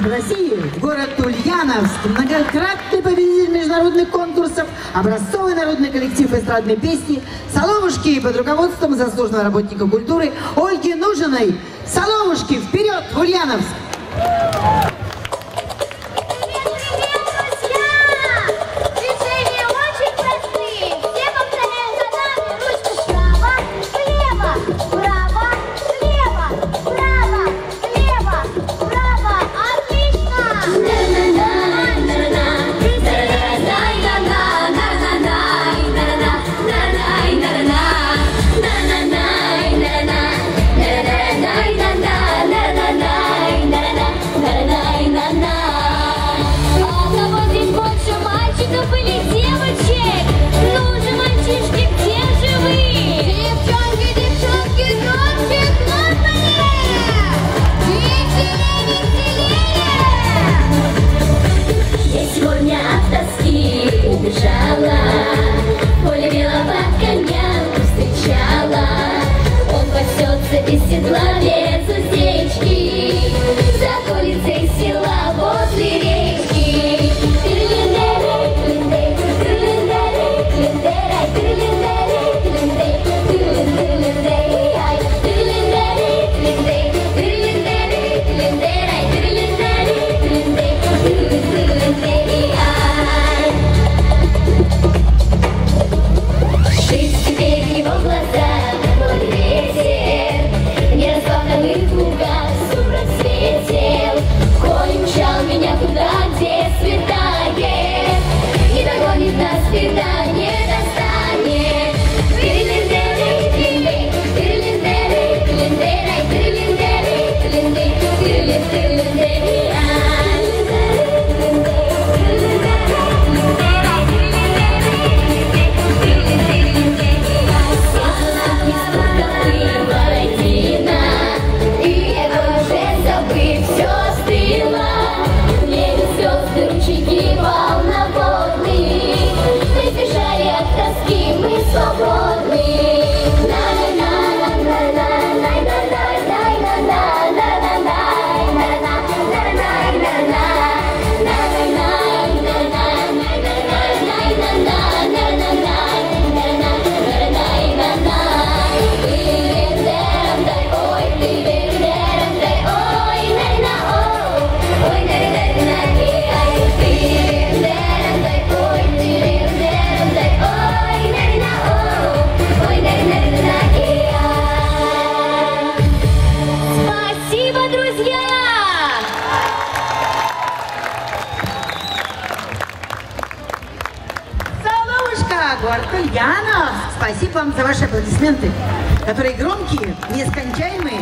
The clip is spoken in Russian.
в России, в город Ульяновск, многократный победитель международных конкурсов, образцовый народный коллектив эстрадной песни «Соловушки» под руководством заслуженного работника культуры Ольги Нужиной. «Соловушки» вперед в Ульяновск! из седла. Сантьяго Артельяно. Спасибо вам за ваши аплодисменты, которые громкие, нескончаемые.